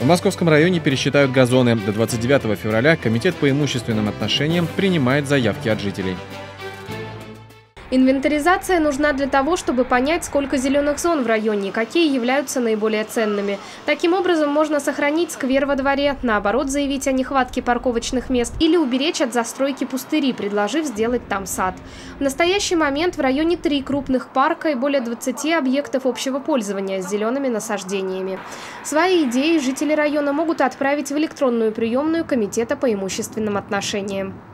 В Московском районе пересчитают газоны. До 29 февраля Комитет по имущественным отношениям принимает заявки от жителей. Инвентаризация нужна для того, чтобы понять, сколько зеленых зон в районе и какие являются наиболее ценными. Таким образом, можно сохранить сквер во дворе, наоборот, заявить о нехватке парковочных мест или уберечь от застройки пустыри, предложив сделать там сад. В настоящий момент в районе три крупных парка и более 20 объектов общего пользования с зелеными насаждениями. Свои идеи жители района могут отправить в электронную приемную Комитета по имущественным отношениям.